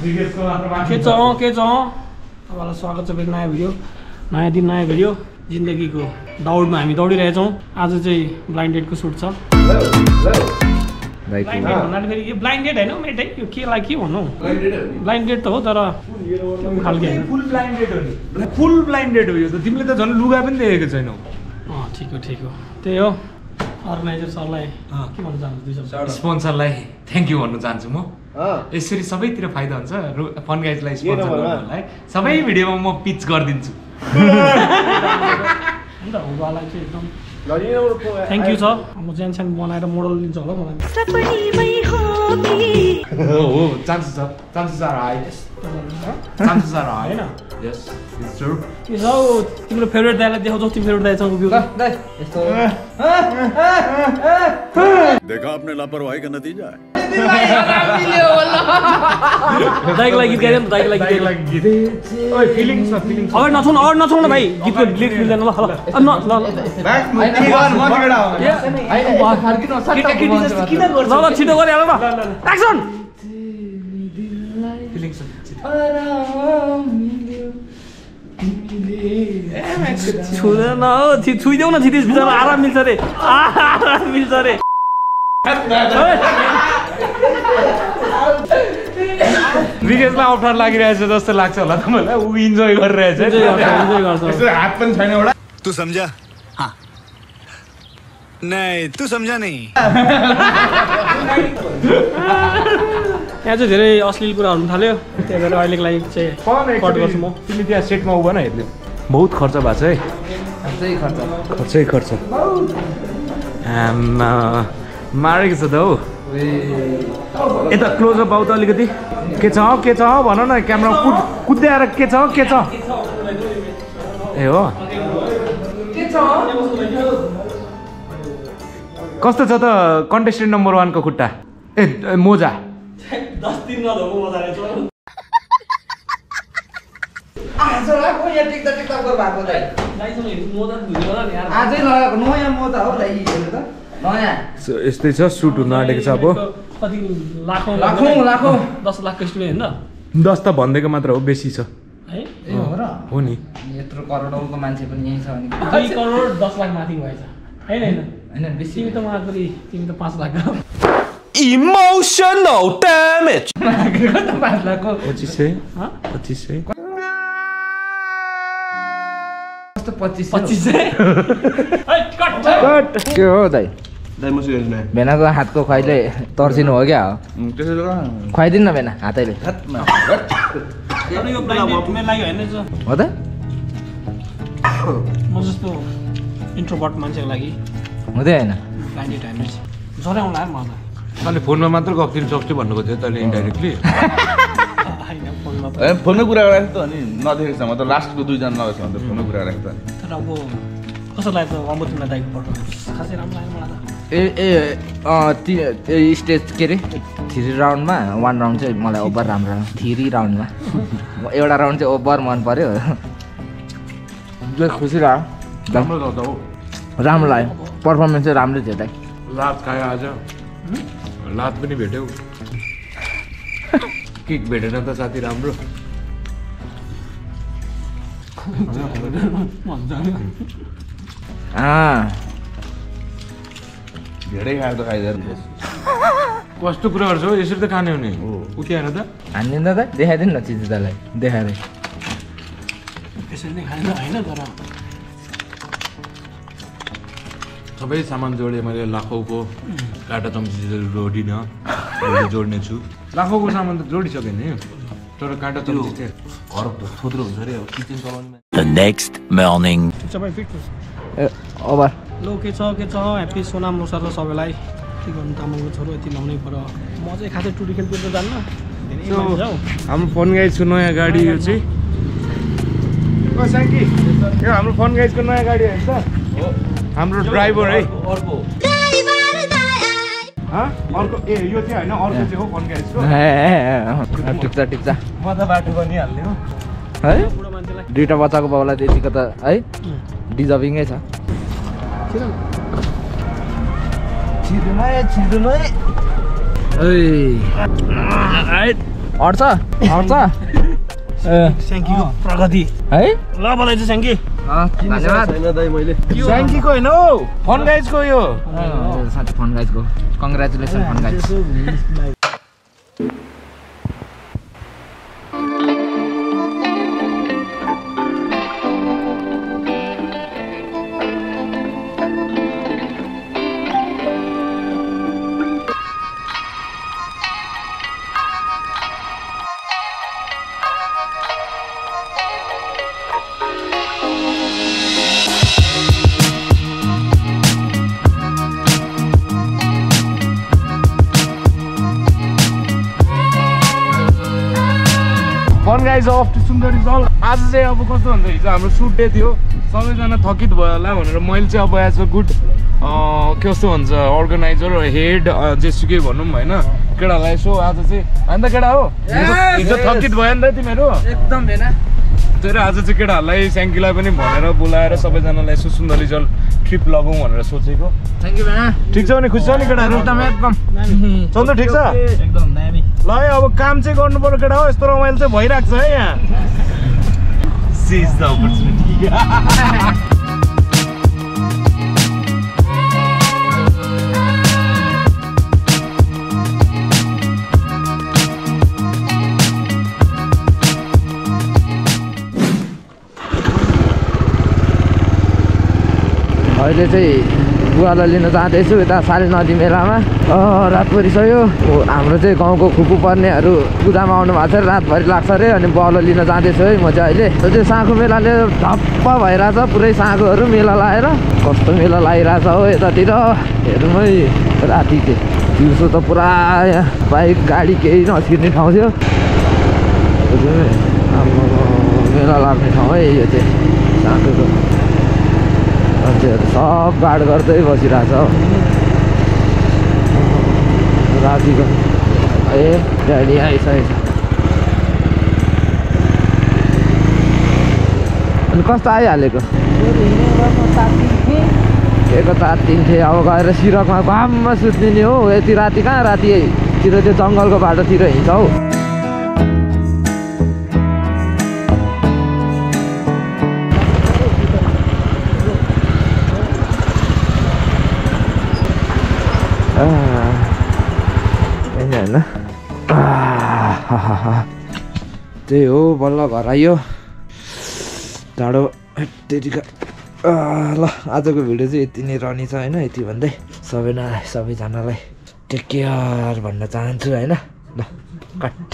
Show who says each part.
Speaker 1: के छ के छ तपाईँलाई स्वागत छ फेरि नयाँ भिडियो। नयाँ दिन नयाँ भिडियो। जिन्दगीको दौडमा हामी दौडिरहेछौँ। आज चाहिँ ब्लाइन्ड डेटको सुट छ। ब्लाइन्ड डेट भन्नाले फेरि यो ब्लाइन्ड डेट होइन मेटै यो केलाई के भन्नु? ब्लाइन्ड डेट त हो तर खालको होइन।
Speaker 2: फुल ब्लाइन्डेड हो नि। फुल ब्लाइन्डेड हो यो त। तिमीले त झन् लुगा पनि देखेको छैनौ।
Speaker 1: अँ ठिक हो ठिक हो। त्यही हो। अर्गनाइजर सरलाई। के भन्न चाहन्छु
Speaker 2: स्पोन्सरलाई थ्याङ्क यू भन्नु चाहन्छु म। यसरी सबैतिर फाइदा हुन्छ रु- फन गाइजलाई स्पोन्सर गर्नुलाई सबै भिडियोमा म पिच गरिदिन्छु।
Speaker 1: अन्त हुवालाई चाहिँ एकदम थ्याङ्क यू छ म सानो सानो बनाएर मोडल लिन्छ होला मलाई
Speaker 3: सपनीमै हो कि
Speaker 2: हो चान्सेस छ chances are high chances are high
Speaker 1: होइन
Speaker 2: यस इट्स ट्रु
Speaker 1: के छ हौ तिम्रो फेभरेट दाइलाई देखाउँछौ तिम्रो फेभरेट दाइसँग उभियो
Speaker 4: देखा आपने लापरवाही का नतीजा है।
Speaker 1: दाइको लागि गीत गाइदियो नि त दाइको लागि गीत गाइदियो।
Speaker 2: गीत। ओइ फिलिङ्स छ फिलिङ्स
Speaker 1: अगाडि नछौँ न अगाडि नछौँ न भाइ गीतको लिरिक्स मिल्दैन ल ल ल ल। ल ल छिटो गरिहाल न एक्सन
Speaker 2: फिलिङ्स
Speaker 1: छुँदैन हो छि- छुइदेऊ न छिटिस बिचमा आराम मिल्छ रे आराम मिल्छ रे
Speaker 2: विकेशलाई अप्ठ्यारो लागिरहेछ जस्तो लाग्छ होला तपाईँलाई। ऊ इन्जोय गरिरहेछ।
Speaker 1: इन्जोय गर्छ इन्जोय गर्छ।
Speaker 4: तू समझा हाँ। नहीं तू समझा नहीं
Speaker 1: यहाँ चाहिँ धेरै अश्लील कुराहरू हुन थाल्यो त्यही भएर अहिलेको लागि चाहिँ कट गर्छु म।
Speaker 2: तिमी त्यहाँ सेटमा उभा न हेर्ने बहुत खर्च भएको छ है। खर्चै खर्च। आम्मा, मारेको छ त हौ। यता क्लोजअप आऊ त अलिकति। के छ के छ भन न क्यामेरा कुद कुद्दै आएर के छ के छ? ए हो। कस्तो छ त कन्टेस्टेन्ट नम्बर वानको खुट्टा? ए मोजा
Speaker 1: मजा। मोजा
Speaker 5: आजै लगाएको नयाँ म त हो
Speaker 2: यस्तै छ सुट हुन आँटेको छ अब।
Speaker 1: कति लाखौँ
Speaker 5: लाखौँ, लाखौँ।
Speaker 1: दस लाखको स्टुडेन्ट होइन?
Speaker 2: दस त भन्दैको मात्र हो बेसी छ।
Speaker 1: है?
Speaker 5: ए हो र।
Speaker 2: हो नि।
Speaker 5: यत्रो करोडौँको मान्छे पनि यहीँ छ भने
Speaker 1: दुई करोड दस लाख माथि भएछ। होइन होइन।
Speaker 5: होइन बेसी
Speaker 1: तिमी त मलाई फेरि तिमी त पाँच लाख।
Speaker 6: Emotional damage.
Speaker 5: पाँच लाखको
Speaker 2: पच्चिस सय।
Speaker 1: हँ?
Speaker 2: पच्चिस सय।
Speaker 5: कस्तो पच्चिस
Speaker 1: पच्चिस सय? है, कट, कट।
Speaker 5: के हो दाइ? भेनाको हातको खुवाइले तर्सिनु हो क्या हो खुवाइदिनु न भेना हातैले। हो त
Speaker 1: म जस्तो इन्ट्रोभर्ट मान्छेको लागि
Speaker 5: हुँदै होइन
Speaker 2: तैँले फोनमा मात्र गफ दिन सक्छु भन्नुको थियो तैँले इन्डाइरेक्टली
Speaker 1: होइन फोनमा
Speaker 7: कुरा गरेको त अनि नदेखेको छ म त लास्टको दुईजना लगेको छ भने त फोनमा कुरा गरेको त
Speaker 1: तर अब कस्तो लाग्यो त अमृतमा दाइको पर्फर्मेन्स खासै राम्रो लाग्यो मलाई त
Speaker 5: ए ए अँ, ती स्टेज के अरे थ्री राउन्डमा? वान राउन्ड चाहिँ मलाई ओभर राम्रो लाग्यो। थ्री राउन्डमा। एउटा राउन्ड चाहिँ ओभर मन पऱ्यो जो खुसी लाग्यो
Speaker 2: राम्रो
Speaker 5: राम्रो लाग्यो। पर्फर्मेन्स चाहिँ राम्रै थियो दाइ
Speaker 2: लात खायो आज। लात पनि भेट्यौ। किक भेटेन त साथी राम्रो।
Speaker 5: अँ।
Speaker 7: धेरै खाएर त। खाइदिएर
Speaker 2: कस्तो कुरा गर्छौ यसरी त खाने हो नि। उठ्याएर त।
Speaker 5: हानिदिनु त देखाइदिनु न चिजितालाई देखाएर।
Speaker 1: यसरी नै खाएन होइन तर।
Speaker 2: सबै सामान जोडेँ मैले लाखौँको। काँटा चम्ची जोडिनँ जोड्ने छु। लाखौँको सामान त जोडिसकेँ नि। तर काँटा चम्ची चाहिँ
Speaker 7: घर थोत्रो हुन्छ अरे अब किचन चलाउने
Speaker 1: छ
Speaker 5: ओभर।
Speaker 1: लो के छ के छ? ह्याप्पी सोनाम लोसार र सबैलाई। के गर्नु तामाङको छोरो यति लाउनै पऱ्यो म चाहिँ खासै टुटी खेलतिर त जान्न।
Speaker 2: हाम्रो फोन गाइजको नयाँ गाडी यो चाहिँ। यो हाम्रो फोन गाइजको नयाँ गाडी होइन त हाम्रो ड्राइभर है।
Speaker 7: अर्को।
Speaker 2: हँ? अर्को ए यो चाहिँ होइन अर्को चाहिँ हो फोन गाइजको।
Speaker 5: टिप्छ टिप्छ
Speaker 2: म त बाटो बनिहाल्ने हो।
Speaker 5: है?
Speaker 1: मान्छेलाई।
Speaker 5: दुइटा बच्चाको बाउलाई त्यतिको त है? डिजर्भिङै छ।
Speaker 7: छिर्नु है छिर्नु है
Speaker 5: ओइ अट्छ अट्छ ए
Speaker 1: स्याङ्कीको प्रगति।
Speaker 5: है?
Speaker 1: ल मलाई चाहिँ स्याङ्की।
Speaker 5: धन्यवाद।
Speaker 2: स्याङ्कीको होइन हौ फन गाइजको यो।
Speaker 5: साथी fun गाइजको। Congratulation fun guys.
Speaker 2: Fun guys off to सुन्दर रिजल्ट आज चाहिँ अब कस्तो हुन्छ हिजो हाम्रो सुट डे थियो। सबैजना थकित भयो होला भनेर मैले चाहिँ अब एज अ गुड कस्तो भन्छ अर्गनाइजर हेड जेसुकै भनौँ होइन केटाहरूलाई यसो आज चाहिँ होइन त केटा हो? हिजो- थकित भयो नि त तिमीहरू।
Speaker 5: एकदम भेना
Speaker 2: तर आज चाहिँ केटाहरूलाई स्याङ्कीलाई पनि भनेर बोलाएर सबैजनालाई यसो सुन्दर रिजल्ट ट्रिप लगाउँ भनेर सोचेको।
Speaker 5: थ्याङ्क यू भेना
Speaker 2: ठिक छ भने खुसी छ नि केटाहरू?
Speaker 5: एकदम एकदम।
Speaker 2: ठिक छ?
Speaker 1: एकदम दामी।
Speaker 2: ल है अब काम चाहिँ गर्नु पर्यो केटा हो यस्तो रमाइलो चाहिँ भइरहेको छ है यहाँ। सिज द अपर्च्युनिटी
Speaker 5: अहिले चाहिँ बुवालाई लिन जाँदैछु यता साली नदी मेलामा। रात परिसक्यो। हाम्रो चाहिँ गाउँको खुकु पर्नेहरू पूजामा आउनु भएको छ रातभरि लाग्छ अरे अनि बुवालाई लिन जाँदैछु है म चाहिँ अहिले। त्यो चाहिँ साँखु मेलाले धप्प भइरहेछ पुरै साँखुहरू मेला लगाएर कस्तो मेला लागिरहेछ हो यतातिर हेरौँ है। राति चाहिँ दिउँसो त पुरा बाइक गाडी केही नछिर्ने ठाउँ थियो। मेला लाग्ने ठाउँ है यो चाहिँ साँखुको मान्छेहरू सब गाड गर्दै बसिरहेछ हौ। रातिको ए आइसकेको छ अनि कस्तो आइहालेको? केको तात्तिन्थे अब गएर सिरकमा घाममा सुत्ने हो। यति राति कहाँ रातितिर त्यो जङ्गलको बाटोतिर हिँड्छ हौ। त्यही हो बल्ल घर आइयो टाढो त्यतिका ल आजको भिडियो चाहिँ यति नै रहने छ होइन यति भन्दै सबैलाई सबैजनालाई टेक केयर भन्न चाहन्छु होइन। ल कट